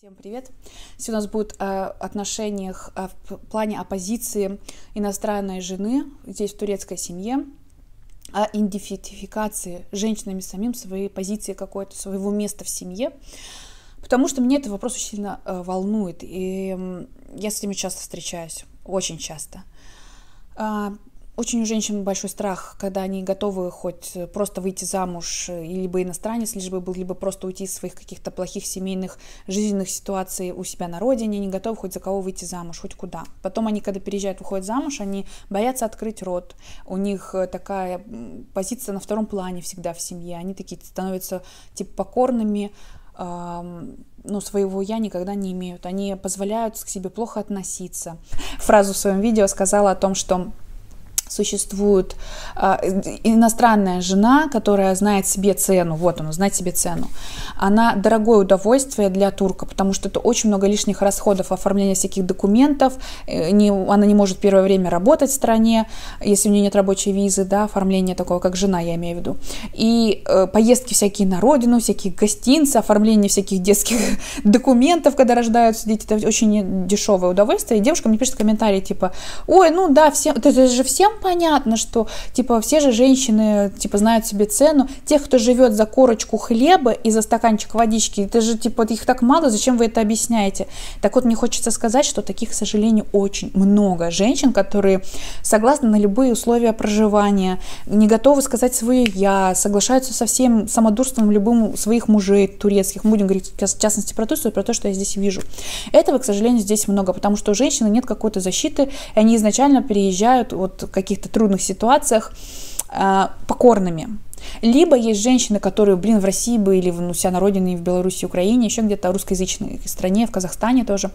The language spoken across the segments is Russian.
Всем привет! Сегодня у нас будет о отношениях о, в плане оппозиции иностранной жены. Здесь в турецкой семье, о идентификации женщинами самим своей позиции какой-то, своего места в семье, потому что меня этот вопрос очень сильно э, волнует, и э, я с этим часто встречаюсь, очень часто. Очень у женщин большой страх, когда они готовы хоть просто выйти замуж, э, либо иностранец, либо был, либо просто уйти из своих каких-то плохих семейных жизненных ситуаций у себя на родине, они готовы хоть за кого выйти замуж, хоть куда. Потом они, когда переезжают, выходят замуж, они боятся открыть рот. У них э, такая позиция на втором плане всегда в семье. Они такие становятся типа покорными, ну, своего я никогда не имеют. Они позволяют к себе плохо относиться. Фразу в своем видео сказала о том, что существует э, иностранная жена, которая знает себе цену, вот она, знает себе цену. Она дорогое удовольствие для турка, потому что это очень много лишних расходов оформления всяких документов, э, не, она не может первое время работать в стране, если у нее нет рабочей визы, да, оформление такого, как жена, я имею в виду. И э, поездки всякие на родину, всякие гостинцы, оформление всяких детских документов, когда рождаются дети, это очень дешевое удовольствие. И девушка мне пишет комментарии типа, ой, ну да, всем, это же всем понятно, что, типа, все же женщины, типа, знают себе цену. Тех, кто живет за корочку хлеба и за стаканчик водички, это же, типа, их так мало, зачем вы это объясняете? Так вот, мне хочется сказать, что таких, к сожалению, очень много женщин, которые согласны на любые условия проживания, не готовы сказать свое «я», соглашаются со всем самодурством любым своих мужей турецких. Мы будем говорить, в частности, про то, про то, что я здесь вижу. Этого, к сожалению, здесь много, потому что у женщины нет какой-то защиты, и они изначально переезжают вот какие каких-то трудных ситуациях э, покорными. Либо есть женщины, которые, блин, в России были, ну, себя на родине, в Беларуси, Украине, еще где-то русскоязычной стране, в Казахстане тоже.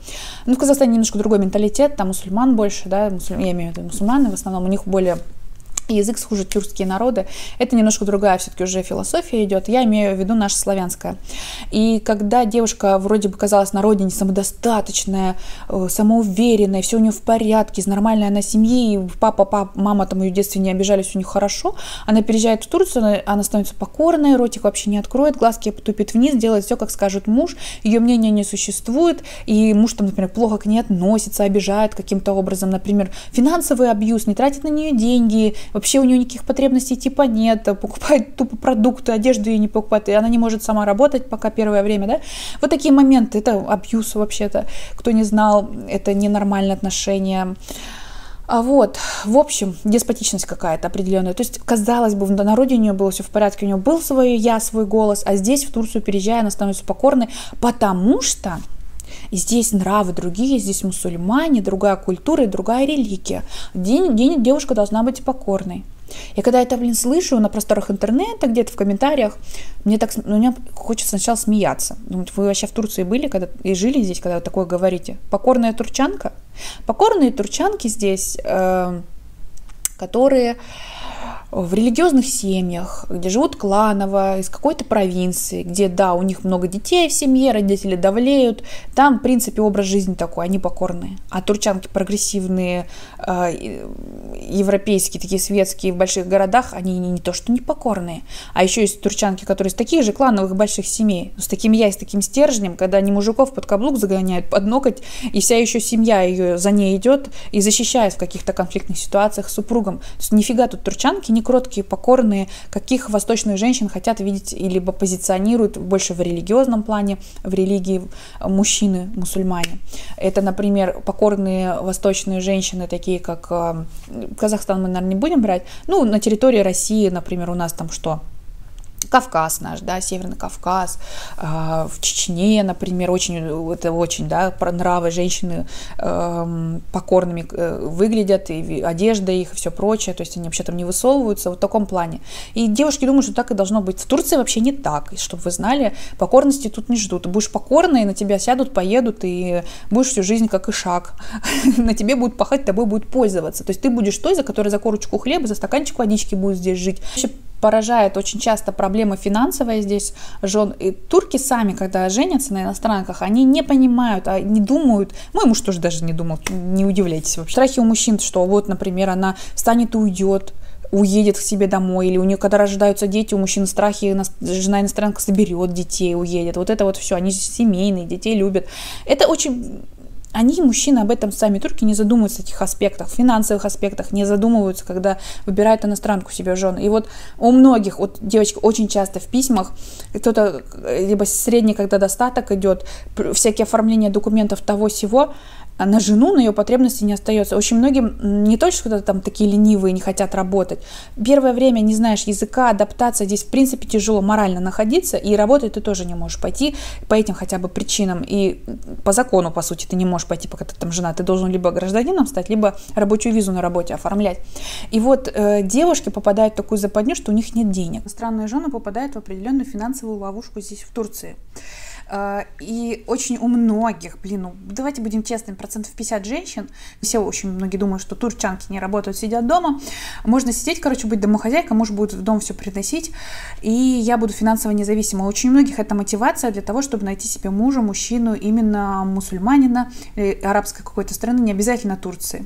Ну, в Казахстане немножко другой менталитет, там мусульман больше, да, мусуль... я имею в виду мусульманы, в основном у них более язык служит тюркские народы. Это немножко другая все-таки уже философия идет. Я имею в виду наша славянская. И когда девушка вроде бы казалась на родине самодостаточная, э, самоуверенная, все у нее в порядке, из нормальной она семьи, папа, папа, мама там ее в детстве не обижались, у них хорошо, она переезжает в Турцию, она становится покорной, ротик вообще не откроет, глазки потупит вниз, делает все, как скажет муж, ее мнение не существует, и муж там, например, плохо к ней относится, обижает каким-то образом, например, финансовый абьюз, не тратит на нее деньги, вообще у нее никаких потребностей типа нет, покупает тупо продукты, одежду ей не покупает, и она не может сама работать пока первое время, да. Вот такие моменты, это абьюз вообще-то, кто не знал, это ненормальное отношение. А вот, в общем, деспотичность какая-то определенная. То есть, казалось бы, на родине у нее было все в порядке, у нее был свой я, свой голос, а здесь, в Турцию переезжая, она становится покорной, потому что здесь нравы другие, здесь мусульмане, другая культура и другая религия. День, день девушка должна быть покорной. И когда я это, блин, слышу на просторах интернета, где-то в комментариях, мне так, ну, мне хочется сначала смеяться. Думать, вы вообще в Турции были когда, и жили здесь, когда вы такое говорите? Покорная турчанка? Покорные турчанки здесь, э, которые в религиозных семьях, где живут кланово, из какой-то провинции, где, да, у них много детей в семье, родители давлеют, там, в принципе, образ жизни такой, они покорные. А турчанки прогрессивные, э, европейские, такие светские, в больших городах, они не, не то что не покорные, а еще есть турчанки, которые из таких же клановых больших семей, с таким я, с таким стержнем, когда они мужиков под каблук загоняют, под ноготь, и вся еще семья ее за ней идет и защищает в каких-то конфликтных ситуациях с супругом. То есть нифига тут турчанки не кроткие, покорные, каких восточных женщин хотят видеть и позиционируют больше в религиозном плане, в религии мужчины, мусульмане. Это, например, покорные восточные женщины, такие как э, Казахстан мы, наверное, не будем брать, ну, на территории России, например, у нас там что? Кавказ наш, да, Северный Кавказ, э, в Чечне, например, очень, это очень, да, про нравы женщины э, покорными э, выглядят, и одежда их, и все прочее, то есть они вообще там не высовываются, вот в таком плане. И девушки думают, что так и должно быть. В Турции вообще не так, и чтобы вы знали, покорности тут не ждут. Ты будешь покорной, на тебя сядут, поедут, и будешь всю жизнь как и шаг. на тебе будут пахать, тобой будут пользоваться. То есть ты будешь той, за которой за корочку хлеба, за стаканчик водички будет здесь жить поражает очень часто проблема финансовая здесь жен. И турки сами, когда женятся на иностранках, они не понимают, а не думают. Мой муж тоже даже не думал, не удивляйтесь вообще. Страхи у мужчин, что вот, например, она станет и уйдет, уедет к себе домой, или у нее, когда рождаются дети, у мужчин страхи, жена иностранка соберет детей, уедет. Вот это вот все, они семейные, детей любят. Это очень они, мужчины, об этом сами турки не задумываются, этих аспектах, финансовых аспектах, не задумываются, когда выбирают иностранку себе в жены. И вот у многих, вот девочки очень часто в письмах, кто-то, либо средний, когда достаток идет, всякие оформления документов того всего, на жену, на ее потребности не остается. Очень многим не то, что там такие ленивые, не хотят работать. Первое время не знаешь языка, адаптация здесь в принципе тяжело морально находиться, и работать ты тоже не можешь пойти по этим хотя бы причинам. И по закону, по сути, ты не можешь пойти, пока ты там жена. Ты должен либо гражданином стать, либо рабочую визу на работе оформлять. И вот э, девушки попадают в такую западню, что у них нет денег. Странные жены попадают в определенную финансовую ловушку здесь, в Турции. А, и очень у многих, блин, ну давайте будем честными, процентов 50 женщин, все очень многие думают, что турчанки не работают, сидят дома, можно сидеть, короче, быть домохозяйкой, муж будет в дом все приносить, и я буду финансово независима. Очень у многих это мотивация для того, чтобы найти себе мужа, мужчину, именно мусульманина, арабской какой-то страны, не обязательно Турции.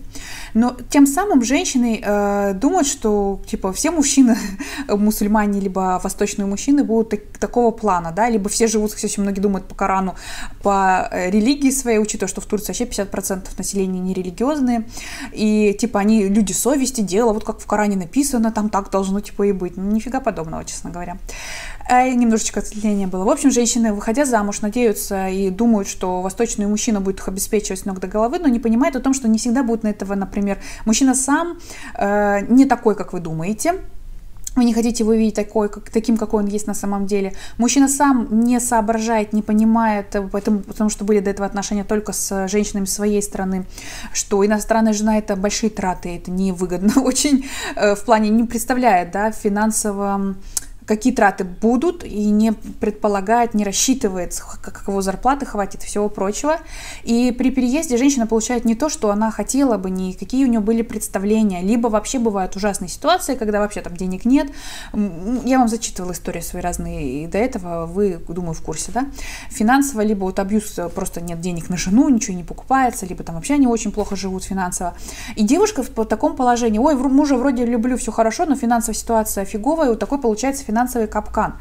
Но тем самым женщины э, думают, что типа все мужчины мусульмане, либо восточные мужчины будут так, такого плана, да, либо все живут, кстати, очень многие думают по Корану, по э, религии своей, учитывая, что в Турции вообще 50% населения нерелигиозные, и типа они люди совести, дела, вот как в Коране написано, там так должно типа и быть. Ну, нифига подобного, честно говоря. А немножечко отступления было. В общем, женщины, выходя замуж, надеются и думают, что восточный мужчина будет их обеспечивать с ног до головы, но не понимают о том, что не всегда будет на этого, например, мужчина сам э, не такой, как вы думаете, вы не хотите его видеть такой, как, таким, какой он есть на самом деле. Мужчина сам не соображает, не понимает, поэтому, потому что были до этого отношения только с женщинами своей страны, что иностранная жена это большие траты, это невыгодно очень э, в плане не представляет да, финансово какие траты будут, и не предполагает, не рассчитывает, как его зарплаты хватит и всего прочего. И при переезде женщина получает не то, что она хотела бы, ни какие у нее были представления, либо вообще бывают ужасные ситуации, когда вообще там денег нет. Я вам зачитывала истории свои разные, и до этого вы, думаю, в курсе, да? Финансово, либо вот абьюз, э, просто нет денег на жену, ничего не покупается, либо там вообще они очень плохо живут финансово. И девушка в таком положении, ой, мужа вроде люблю, все хорошо, но финансовая ситуация фиговая, вот такой получается финансовый финансовый капкан.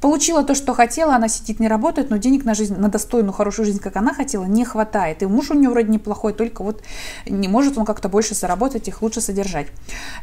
Получила то, что хотела, она сидит, не работает, но денег на жизнь, на достойную, хорошую жизнь, как она хотела, не хватает. И муж у нее вроде неплохой, только вот не может он как-то больше заработать, их лучше содержать.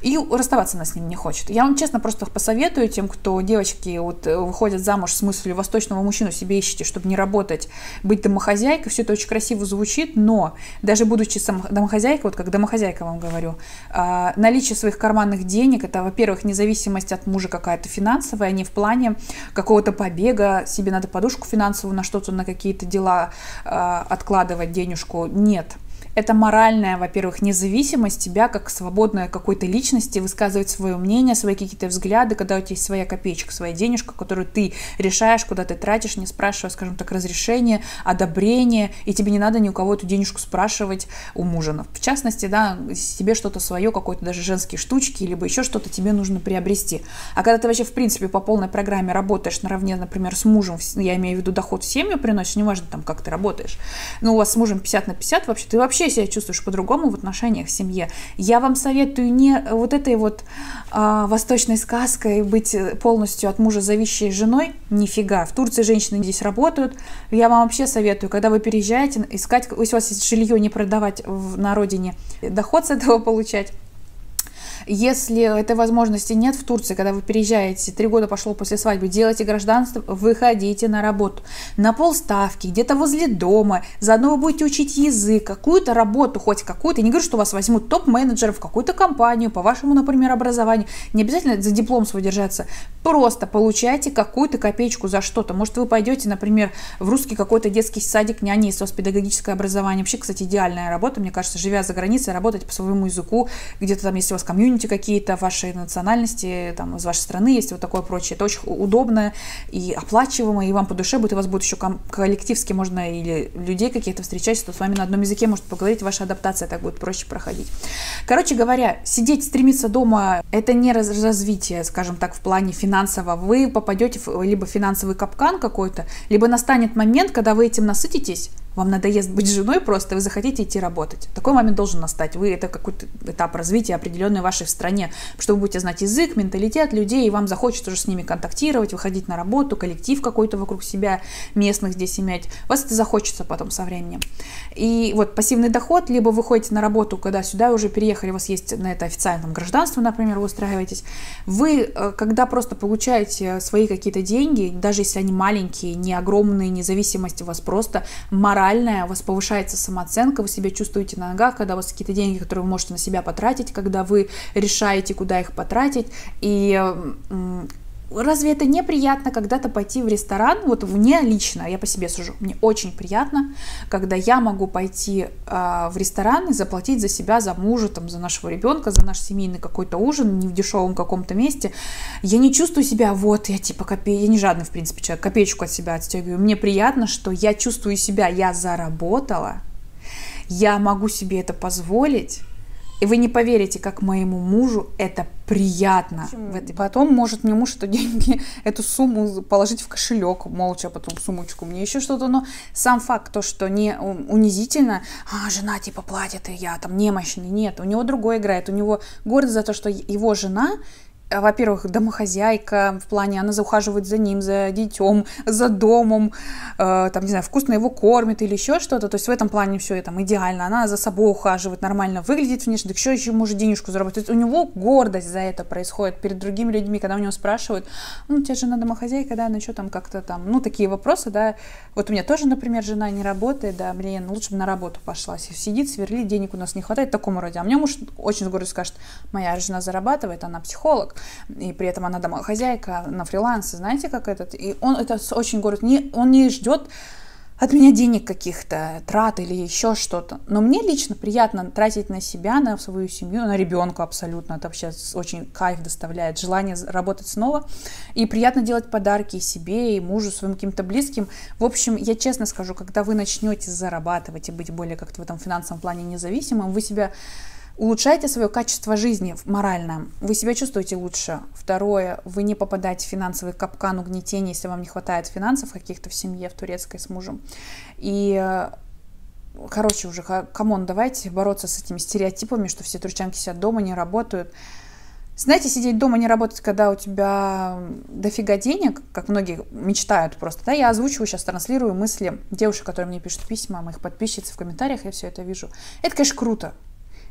И расставаться она с ним не хочет. Я вам честно просто посоветую тем, кто девочки вот э, выходят замуж с мыслью восточного мужчину себе ищите, чтобы не работать, быть домохозяйкой. Все это очень красиво звучит, но даже будучи домохозяйкой, вот как домохозяйка вам говорю, а, наличие своих карманных денег, это, во-первых, независимость от мужа какая-то финансовая, финансовое, а не в плане какого-то побега, себе надо подушку финансовую на что-то, на какие-то дела э, откладывать денежку. Нет это моральная, во-первых, независимость тебя как свободной какой-то личности, высказывать свое мнение, свои какие-то взгляды, когда у тебя есть своя копеечка, своя денежка, которую ты решаешь, куда ты тратишь, не спрашивая, скажем так, разрешения, одобрения, и тебе не надо ни у кого эту денежку спрашивать у мужа. В частности, да, тебе что-то свое, какое-то даже женские штучки, либо еще что-то тебе нужно приобрести. А когда ты вообще, в принципе, по полной программе работаешь наравне, например, с мужем, я имею в виду доход в семью приносишь, неважно там, как ты работаешь, но у вас с мужем 50 на 50, вообще ты вообще вообще себя чувствуешь по-другому в отношениях в семье. Я вам советую не вот этой вот а, восточной сказкой быть полностью от мужа зависящей женой. Нифига. В Турции женщины здесь работают. Я вам вообще советую, когда вы переезжаете, искать, если у вас есть жилье, не продавать в, на родине, доход с этого получать если этой возможности нет в Турции, когда вы переезжаете, три года пошло после свадьбы, делайте гражданство, выходите на работу. На полставки, где-то возле дома, заодно вы будете учить язык, какую-то работу, хоть какую-то. Не говорю, что вас возьмут топ-менеджера в какую-то компанию, по вашему, например, образованию. Не обязательно за диплом свой держаться. Просто получайте какую-то копеечку за что-то. Может, вы пойдете, например, в русский какой-то детский садик, няни, если у вас педагогическое образование. Вообще, кстати, идеальная работа, мне кажется, живя за границей, работать по своему языку, где-то там, если у вас комьюнити, комьюнити какие-то вашей национальности, там, из вашей страны есть вот такое прочее. Это очень удобно и оплачиваемо, и вам по душе будет, у вас будет еще коллективски можно или людей каких-то встречать, что с вами на одном языке может поговорить, ваша адаптация так будет проще проходить. Короче говоря, сидеть, стремиться дома, это не развитие, скажем так, в плане финансового. Вы попадете в либо финансовый капкан какой-то, либо настанет момент, когда вы этим насытитесь, вам надоест быть женой просто, вы захотите идти работать. Такой момент должен настать. Вы это какой-то этап развития определенный в вашей стране, что вы будете знать язык, менталитет людей, и вам захочется уже с ними контактировать, выходить на работу, коллектив какой-то вокруг себя, местных здесь иметь. Вас это захочется потом со временем. И вот пассивный доход, либо вы ходите на работу, когда сюда уже переехали, у вас есть на это официальном гражданство, например, вы устраиваетесь. Вы, э, когда просто получаете свои какие-то деньги, даже если они маленькие, не огромные, независимости, у вас просто морально моральная, у вас повышается самооценка, вы себя чувствуете на ногах, когда у вас какие-то деньги, которые вы можете на себя потратить, когда вы решаете, куда их потратить. И разве это неприятно когда-то пойти в ресторан? Вот мне лично, я по себе сужу, мне очень приятно, когда я могу пойти э, в ресторан и заплатить за себя, за мужа, там, за нашего ребенка, за наш семейный какой-то ужин, не в дешевом каком-то месте. Я не чувствую себя, вот, я типа копей, я не жадный, в принципе, человек, копеечку от себя отстегиваю. Мне приятно, что я чувствую себя, я заработала, я могу себе это позволить, и вы не поверите, как моему мужу это приятно. Этой... Потом может мне муж эту деньги, эту сумму положить в кошелек, молча потом в сумочку, мне еще что-то. Но сам факт то, что не унизительно, а, жена типа платит, и я там немощный. Нет, у него другое играет. У него гордость за то, что его жена во-первых, домохозяйка, в плане она заухаживает за ним, за детем, за домом, э, там, не знаю, вкусно его кормит или еще что-то, то есть в этом плане все там идеально, она за собой ухаживает, нормально выглядит внешне, так еще еще может денежку заработать. У него гордость за это происходит перед другими людьми, когда у него спрашивают, ну, у тебя жена домохозяйка, да, она что там как-то там, ну, такие вопросы, да, вот у меня тоже, например, жена не работает, да, блин, лучше бы на работу пошла, сидит, сверлит, денег у нас не хватает, такому роде, а мне муж очень с скажет, моя жена зарабатывает, она психолог, и при этом она домохозяйка на фрилансе, знаете, как этот, и он это очень город, не, он не ждет от меня денег каких-то, трат или еще что-то. Но мне лично приятно тратить на себя, на свою семью, на ребенка абсолютно. Это вообще очень кайф доставляет, желание работать снова. И приятно делать подарки себе, и мужу, своим каким-то близким. В общем, я честно скажу, когда вы начнете зарабатывать и быть более как-то в этом финансовом плане независимым, вы себя Улучшайте свое качество жизни морально. Вы себя чувствуете лучше. Второе, вы не попадаете в финансовый капкан угнетения, если вам не хватает финансов каких-то в семье, в турецкой с мужем. И короче, уже, come on, давайте бороться с этими стереотипами, что все турчанки сидят дома, не работают. Знаете, сидеть дома не работать, когда у тебя дофига денег, как многие мечтают просто, да, я озвучиваю сейчас, транслирую мысли девушек, которые мне пишут письма, моих подписчиц в комментариях, я все это вижу. Это, конечно, круто,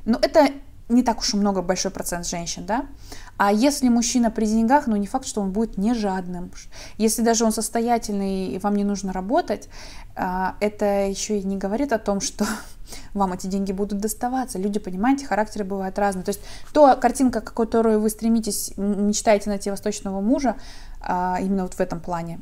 но это не так уж и много, большой процент женщин, да? А если мужчина при деньгах, ну не факт, что он будет не жадным. Если даже он состоятельный и вам не нужно работать, а, это еще и не говорит о том, что вам эти деньги будут доставаться. Люди, понимаете, характеры бывают разные. То есть то картинка, которую вы стремитесь, мечтаете найти восточного мужа, а, именно вот в этом плане,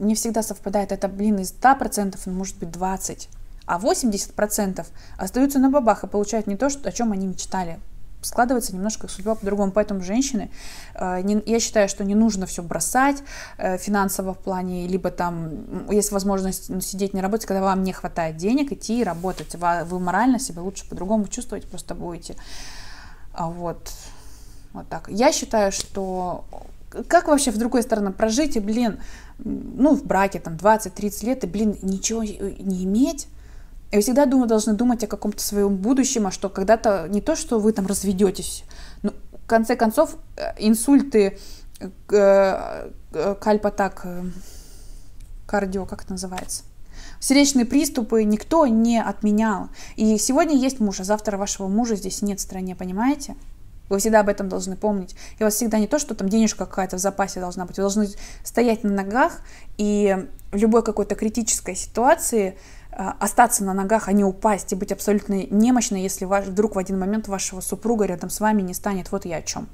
не всегда совпадает. Это, блин, из 100% он может быть 20% а 80% остаются на бабах и получают не то, что, о чем они мечтали. Складывается немножко судьба по-другому. Поэтому женщины, э, я считаю, что не нужно все бросать э, финансово в плане, либо там есть возможность ну, сидеть не работать, когда вам не хватает денег, идти и работать. Вы, морально себя лучше по-другому чувствовать просто будете. А вот, вот так. Я считаю, что как вообще в другой стороне прожить и, блин, ну, в браке там 20-30 лет и, блин, ничего не иметь, и вы всегда думаю, должны думать о каком-то своем будущем, а что когда-то не то, что вы там разведетесь, но в конце концов э, инсульты, э, э, кальпатак, кардио, как это называется? Сердечные приступы никто не отменял. И сегодня есть муж, а завтра вашего мужа здесь нет в стране, понимаете? Вы всегда об этом должны помнить. И у вас всегда не то, что там денежка какая-то в запасе должна быть. Вы должны стоять на ногах и в любой какой-то критической ситуации остаться на ногах, а не упасть и быть абсолютно немощной, если вдруг в один момент вашего супруга рядом с вами не станет. Вот я о чем.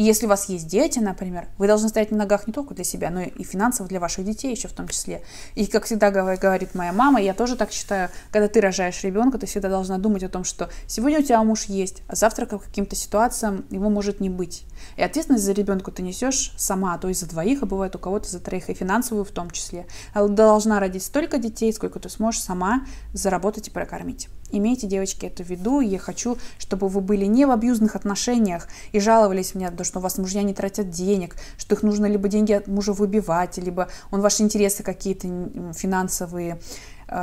И если у вас есть дети, например, вы должны стоять на ногах не только для себя, но и финансово для ваших детей еще в том числе. И как всегда говорит моя мама, я тоже так считаю, когда ты рожаешь ребенка, ты всегда должна думать о том, что сегодня у тебя муж есть, а завтра по каким-то ситуациям его может не быть. И ответственность за ребенка ты несешь сама, а то и за двоих, а бывает у кого-то за троих, и финансовую в том числе. Должна родить столько детей, сколько ты сможешь сама заработать и прокормить. Имейте, девочки, это в виду. Я хочу, чтобы вы были не в абьюзных отношениях и жаловались мне, то, что у вас мужья не тратят денег, что их нужно либо деньги от мужа выбивать, либо он ваши интересы какие-то финансовые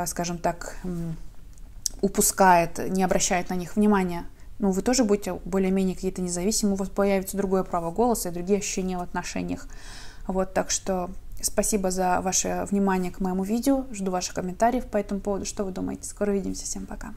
скажем так, упускает, не обращает на них внимания, ну, вы тоже будете более-менее какие-то независимые, у вас появится другое право голоса и другие ощущения в отношениях. Вот, так что спасибо за ваше внимание к моему видео, жду ваших комментариев по этому поводу, что вы думаете. Скоро увидимся, всем пока.